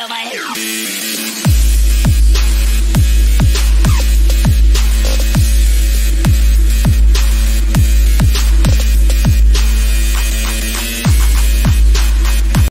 over here.